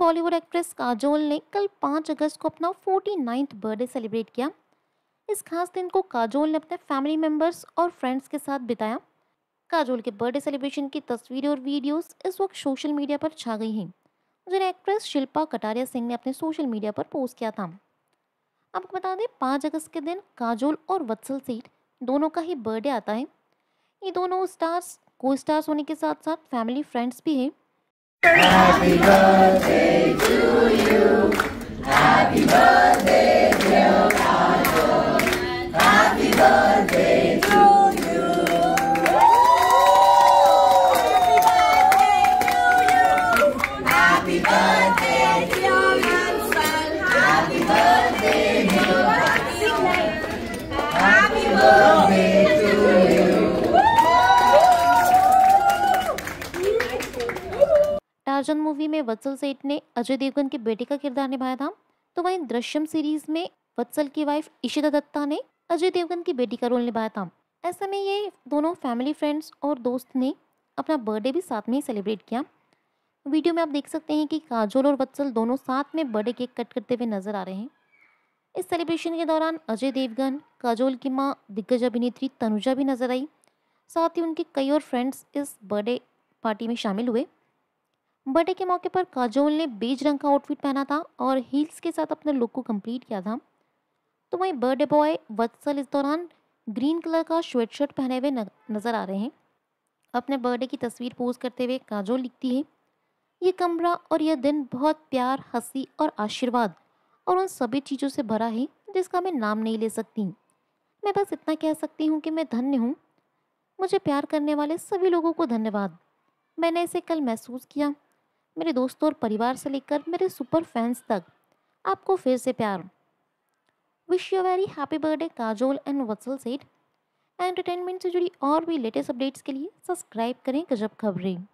Bollywood actress Kajol ने कल 5 अगस्त को अपना 49th बर्थडे सेलिब्रेट किया। इस खास दिन को काजोल ने अपने फैमिली मेंबर्स और फ्रेंड्स के साथ बिताया। काजोल के बर्थडे सेलिब्रेशन की तस्वीरें और वीडियोस इस वक्त सोशल मीडिया पर छा गई हैं, जिन्हें एक्ट्रेस शिल्पा कटारिया सिंह ने अपने सोशल मीडिया पर पोस्ट किया था। आपको बता दें, पाँच अगस्त के दिन काजोल और वत्सल सेठ दोनों का ही बर्थडे आता है। ये दोनों स्टार्स को स्टार्स होने के साथ साथ फैमिली फ्रेंड्स भी हैं। Happy birthday. टार्जन मूवी में वत्सल सेठ ने अजय देवगन के बेटे का किरदार निभाया था। तो वहीं दृश्यम सीरीज़ में वत्सल की वाइफ इशिता दत्ता ने अजय देवगन की बेटी का रोल निभाया था। ऐसे में ये दोनों फैमिली फ्रेंड्स और दोस्त ने अपना बर्थडे भी साथ में ही सेलिब्रेट किया। वीडियो में आप देख सकते हैं कि काजोल और वत्सल दोनों साथ में बर्थडे केक कट करते हुए नज़र आ रहे हैं। इस सेलिब्रेशन के दौरान अजय देवगन, काजोल की माँ, दिग्गज अभिनेत्री तनुजा भी नज़र आई। साथ ही उनके कई और फ्रेंड्स इस बर्थडे पार्टी में शामिल हुए। बर्थडे के मौके पर काजोल ने बेज रंग का आउटफिट पहना था और हील्स के साथ अपने लुक को कंप्लीट किया था। तो वहीं बर्थडे बॉय वत्सल इस दौरान ग्रीन कलर का स्वेट शर्ट पहने हुए नज़र आ रहे हैं। अपने बर्थडे की तस्वीर पोस्ट करते हुए काजोल लिखती है, ये कमरा और यह दिन बहुत प्यार, हँसी और आशीर्वाद और उन सभी चीज़ों से भरा है जिसका मैं नाम नहीं ले सकती। मैं बस इतना कह सकती हूँ कि मैं धन्य हूँ। मुझे प्यार करने वाले सभी लोगों को धन्यवाद। मैंने इसे कल महसूस किया। मेरे दोस्तों और परिवार से लेकर मेरे सुपर फैंस तक, आपको फिर से प्यार। Wish you very happy birthday Kajol and Vatsal Seth. Entertainment से जुड़ी और भी लेटेस्ट अपडेट्स के लिए सब्सक्राइब करें गजब खबरें।